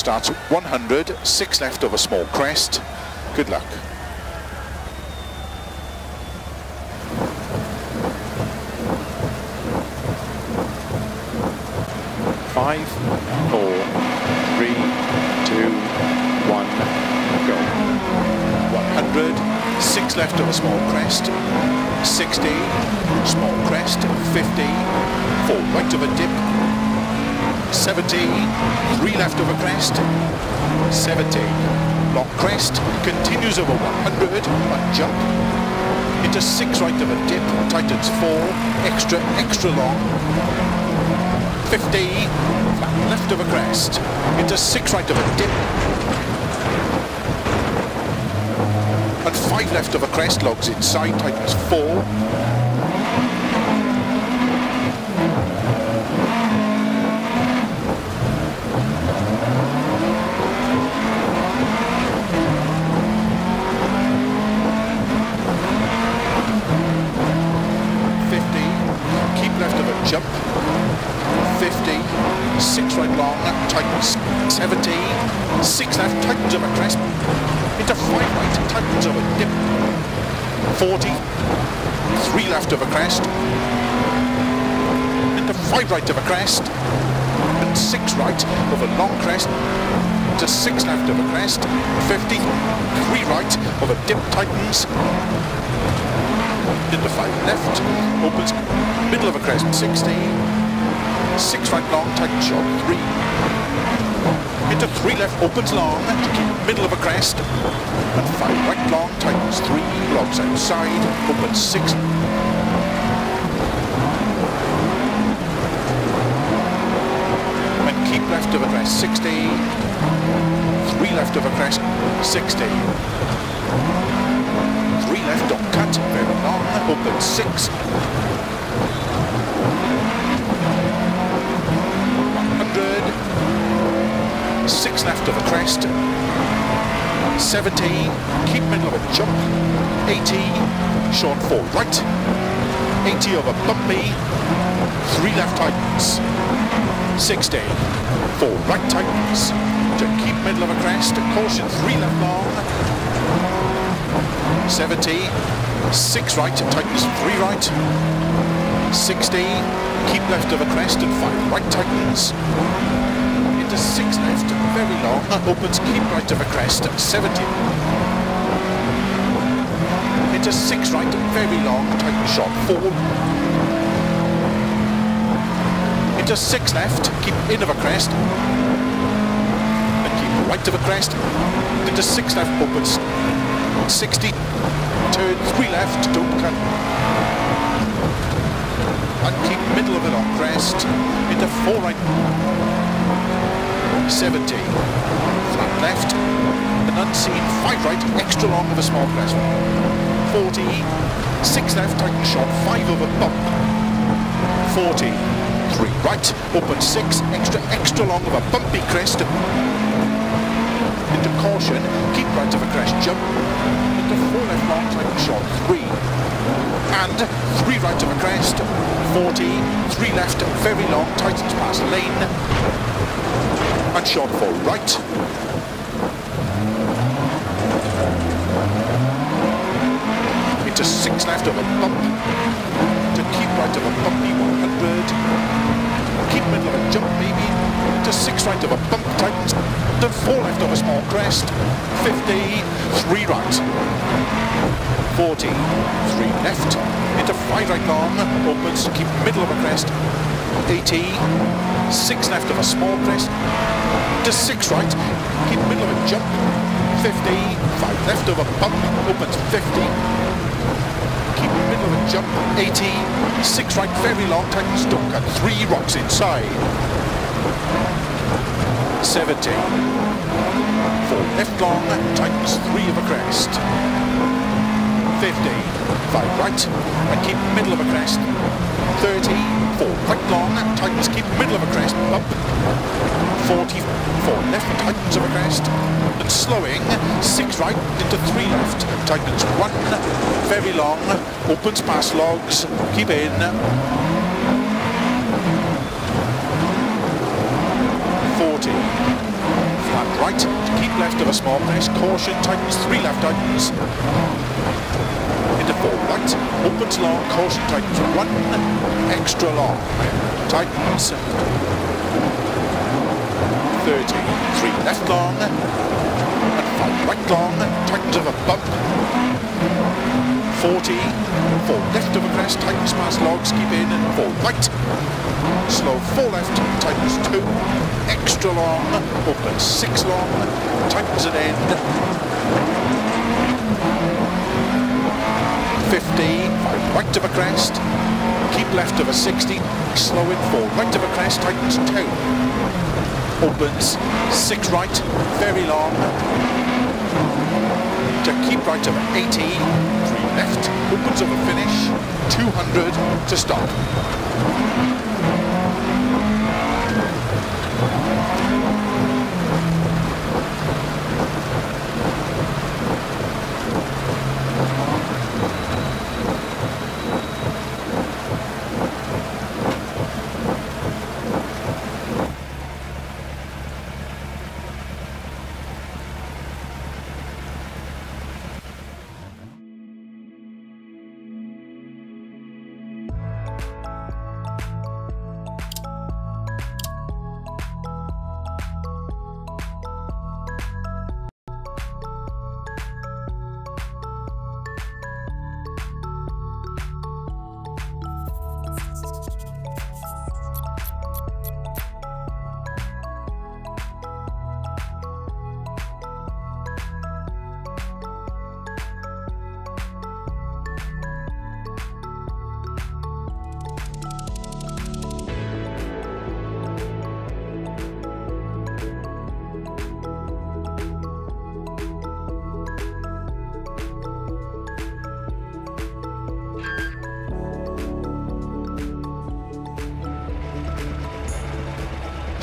Starts 100, 6 left over small crest. Good luck. Five, four, three, two, one, go. 100, 6 left over small crest. 60, small crest, 50, 4 right of a dip, 70, 3 left over crest, 70, long crest, continues over 100, one jump, into 6 right of a dip, tightens 4, extra, extra long, 50, flat left of a crest, into 6 right of a dip, and 5 left of a crest, logs inside, tightens 4, Fifty, keep left of a jump. Fifty, six right long, tightens. Seventy, six left, tightens of a crest. Into five right, tightens of a dip. Forty, three left of a crest. Into five right of a crest. And six right of a long crest. To six left of a crest. Fifty, three right of a dip, tightens into five left, opens middle of a crest, 60, six right long, tight shot, three, into three left, opens long, middle of a crest, and five right long, tightens three, logs outside, opens six, and keep left of a crest, 60, three left of a crest, 60, three left, don't cut, very long, open six. 100, six left of a crest, 17, keep middle of a jump, 18, short four right, 80 over bumpy, three left tightens, 60, four right tightens, to keep middle of a crest, caution three left long, 70, 6 right, tightens 3 right, 60, keep left of a crest and 5 right tightens, into 6 left, very long, opens keep right of a crest, 70, into 6 right, very long, tighten shot 4, into 6 left, keep in of a crest, and keep right of a crest, into 6 left, opens 60, turn 3 left, don't cut. And keep middle of it on crest, into 4 right, 70, flat left, an unseen 5 right, extra long of a small crest, 40, 6 left, tighten shot, 5 over bump, 40, 3 right, open 6, extra, extra long of a bumpy crest, into caution, keep right of a crest, jump, into four left long, tight shot, three, and three right of a crest, 40, three left, very long, tightens past lane, and shot four right, into six left of a bump, to keep right of a bumpy 100, keep middle of a jump maybe, to six right of a bump tightens, to four left of a small crest, 50, three right, 40, three left, into five right long, opens, keep middle of a crest, 80, six left of a small crest, to six right, keep middle of a jump, 50, five left of a bump, opens 50, keep middle of a jump, 80, six right, very long, tightens, don't cut, three rocks inside, 70, four left long, tightens three of a crest, 50, five right, and keep middle of a crest, 30, four right long, tightens, keep middle of a crest, up, 40, four left, tightens of a crest, and slowing, six right into three left, tightens one, very long, opens past logs, keep in, 40, flat right, keep left of a small place, caution, tightens, three left. Tightens, into four right, opens long, caution, tightens, one extra long, tightens, 30, three left long, and five right long, tightens of a bump, 40, four left of a crest, tightens past logs, keep in, and four right, slow, four left, tightens two, extra long, open six long, tightens at end, 50, five right of a crest, keep left of a 60, slow in four. Right of a crest, tightens two, opens six right, very long, to keep right of 80, three left, opens of a finish, 200 to stop.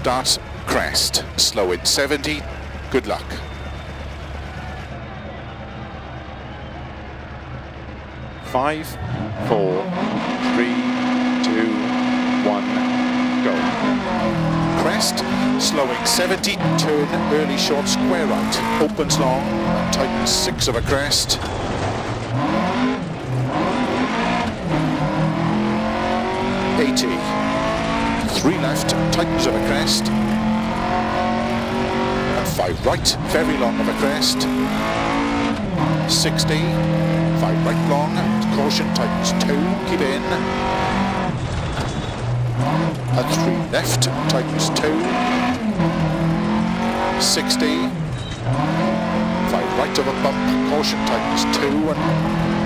Starts crest, slow in 70, good luck. Five, four, three, two, one, go. Crest, slowing 70, turn early short square right, opens long, tightens six of a crest. Eighty, three left, tightens of a crest, and five right, very long of a crest, 60, five right long, caution, tightens two, keep in, and three left, tightens two, 60, five right of a bump, caution, tightens two, and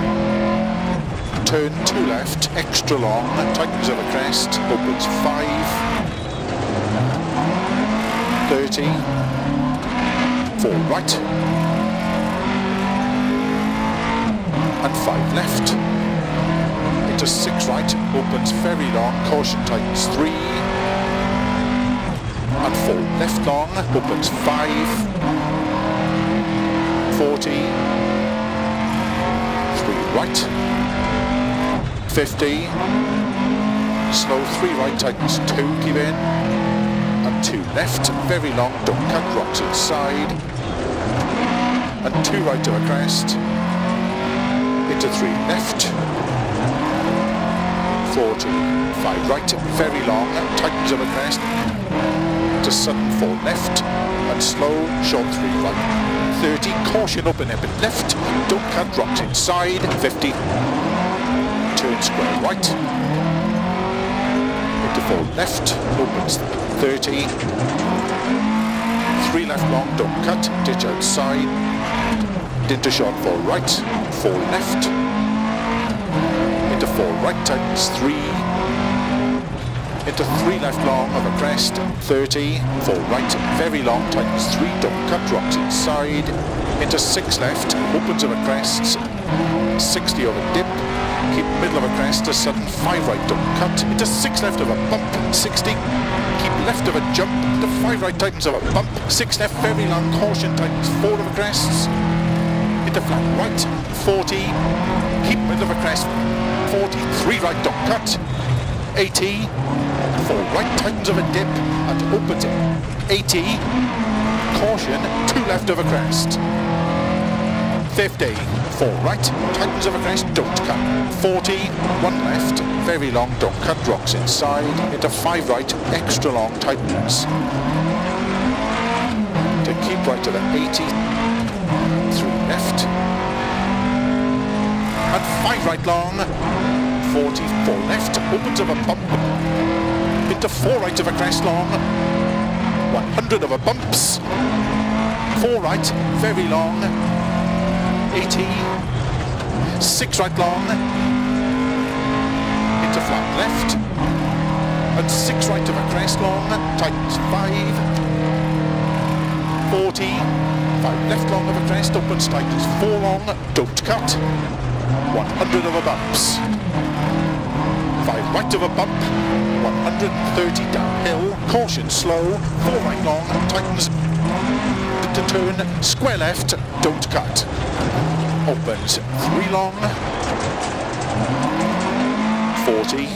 turn two left, extra long, tightens a crest, opens five, 30, four right, and five left, into six right, opens very long, caution tightens three, and four left long, opens five, 40, three right, 50. Slow three right, tightens two, give in. And two left, very long, don't cut rocks inside. And two right to a crest. Into three left. 40. Five right, very long, tightens of a crest. To sudden four left. And slow, short three right. 30, caution open up and left. Don't cut rocks inside. 50 turn square right, into four left, opens 30, three left long, don't cut, ditch outside, into short four right, four left, into four right, tightens three, into three left long of a crest, 30, four right, very long, tightens three, don't cut, rocks inside, into six left, opens of a crest, 60 of a dip, keep middle of a crest, a sudden five right, don't cut, into six left of a bump, 60, keep left of a jump, into five right tightens of a bump, six left, very long, caution tightens four of a crests, into flat right, 40, keep middle of a crest, 40, three right, don't cut, 80, four right tightens of a dip, and open opens 80, caution, two left of a crest. 50, four. Right, tightens over crest, don't cut. 40, one left, very long, don't cut, rocks inside, into five right, extra long, tightens. To keep right to the 80, three left, and five right long, 40, four left, opens of a bump, into four right of a crest long, 100 of a bumps, four right, very long, 80, six right long, into flat left, and six right of a crest long, tightens five, 40, five left long of a crest, opens tightens four long, don't cut, 100 of a bumps, five right of a bump, 130 downhill, caution slow, four right long, tightens to turn, square left, don't cut. Opens three long, 40,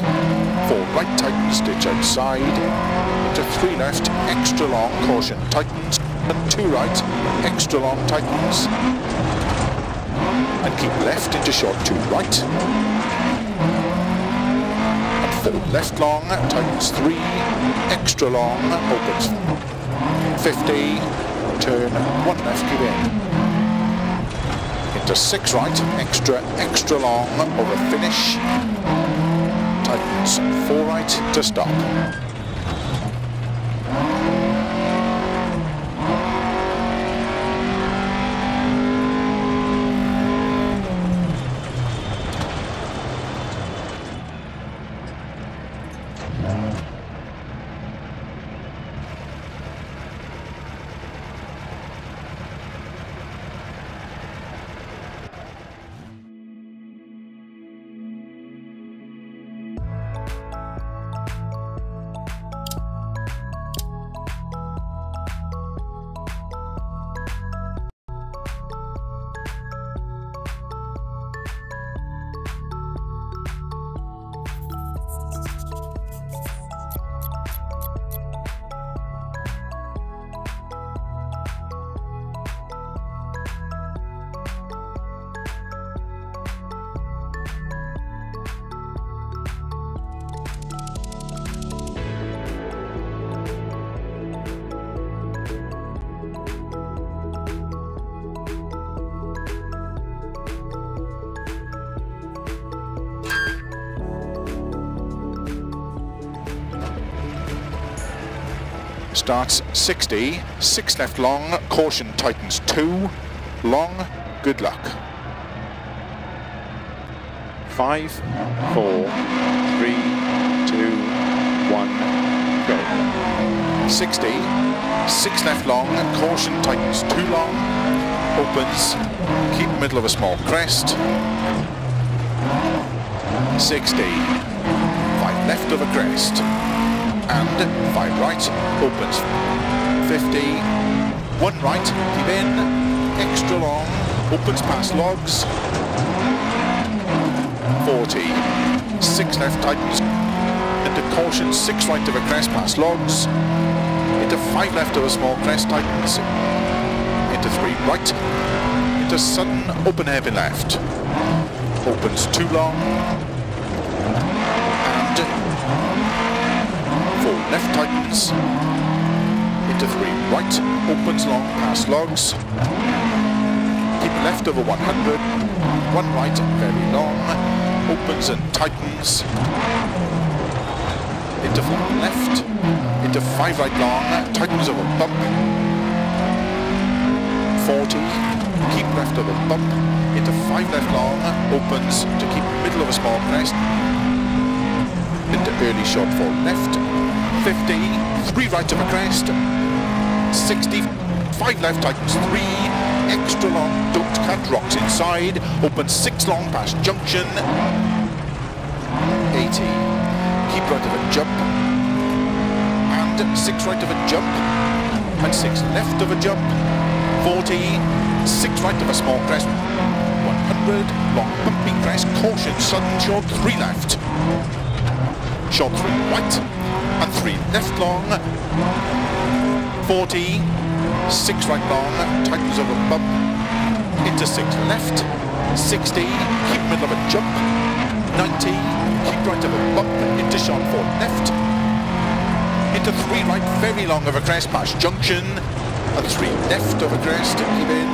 four right tightens, stitch outside, into three left, extra long, caution tightens, and two right, extra long tightens, and keep left into short two right, and four left long, tightens three, extra long, opens 50, turn one left, give in. Into six right, extra, extra long, over finish. Tightens four right to stop. Starts 60, 6 left long, caution tightens 2, long, good luck. 5, 4, 3, 2, 1, go. 60, 6 left long, caution tightens 2 long, opens, keep middle of a small crest, 60, 5 left of a crest, and five right, opens 50, one right, keep in, extra long, opens past logs, 40, six left tightens, into caution, six right of a crest past logs, into five left of a small crest tightens, into three right, into sudden open heavy left, opens too long, left tightens, into three right, opens long past logs, keep left over 100, one right very long, opens and tightens, into four left, into five right long, tightens over bump, 40, keep left over bump, into five left long, opens to keep middle of a small crest, into early short four left, 50, three right of a crest, 60, five left tightens three, extra long, don't cut, rocks inside, open six long past junction, 80, keep right of a jump, and six right of a jump, and six left of a jump, 40, six right of a small crest, 100, long bumping crest, caution, sudden short, three left, short three right, and three left long, 40, six right long, tightens over bump, into six left, 60, keep middle of a jump, 90, keep right of a bump, into short four left, into three right, very long of a crest past junction, and three left of a crest, keep in,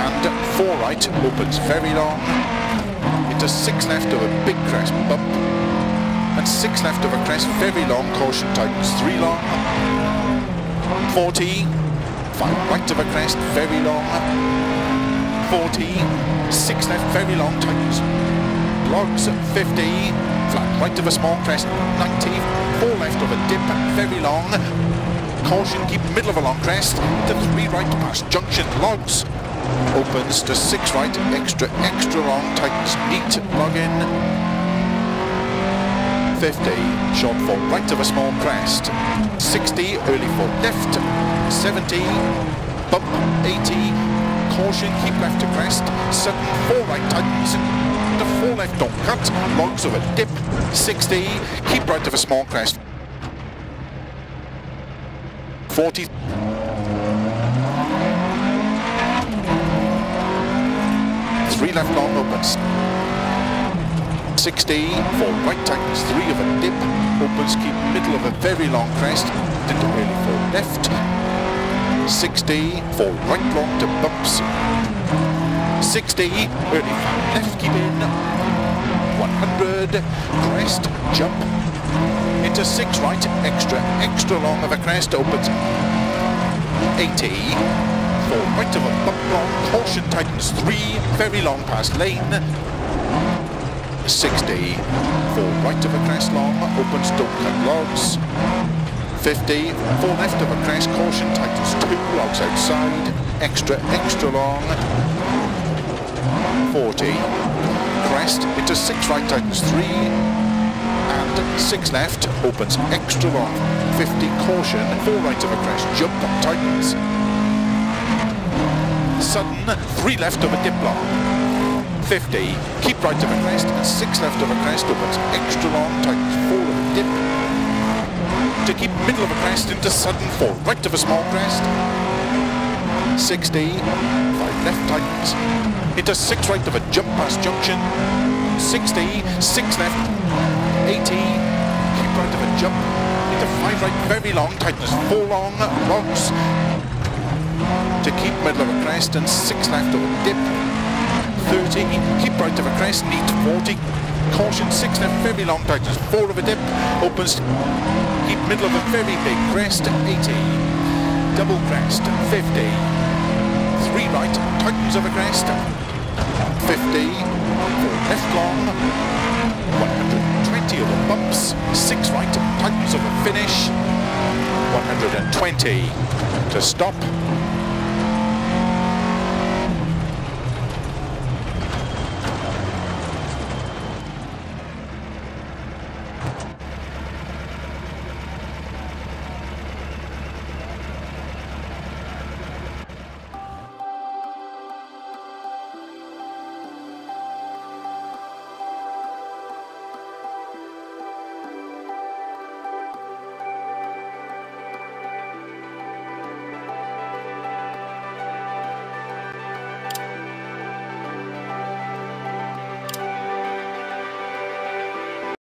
and four right, opens very long, into six left of a big crest bump, and six left of a crest, very long, caution tightens three long, 40, five. Right of a crest, very long, 40, six left, very long, tightens, logs, 50, flat. Right of a small crest, 90, four left of a dip, very long, caution, keep middle of a long crest, to three right past junction, logs, opens to six right, extra, extra long, tightens, neat, log in, 50, short four right of a small crest, 60, early four left, 70, bump, 80, caution, keep left to crest, sudden, four right tightens, to four left don't cut, logs of a dip, 60, keep right of a small crest, 40, three left long opens, 60, four right tightens, three of a dip, opens, keep middle of a very long crest, into early four left, 60, four right long to bumps, 60, early left, keep in, 100, crest, jump, into six right, extra, extra long of a crest, opens, 80, four right of a bump long, caution tightens three, very long past lane, 60, four right of a crest long, opens don't cut logs, 50, four left of a crest, caution tightens two, logs outside, extra, extra long, 40, crest into six right tightens three, and six left, opens extra long, 50, caution, four right of a crest, jump tightens, sudden, three left of a dip long, 50, keep right of a crest, and 6 left of a crest, oh, opens extra long, tightens 4 of a dip, to keep middle of a crest into sudden 4, right of a small crest, 60, 5 left tightens, into 6 right of a jump past junction, 60, 6 left, 80, keep right of a jump, into 5 right. Very long, tightens 4 long, logs, to keep middle of a crest, and 6 left of a dip, 30, keep right of a crest, neat 40, caution 6 left, very long tightens, 4 of a dip, opens, keep middle of a very big crest, 80, double crest, 50, 3 right, tightens of a crest, 50, 4 left long, 120 of the bumps, 6 right, tightens of a finish, 120 to stop,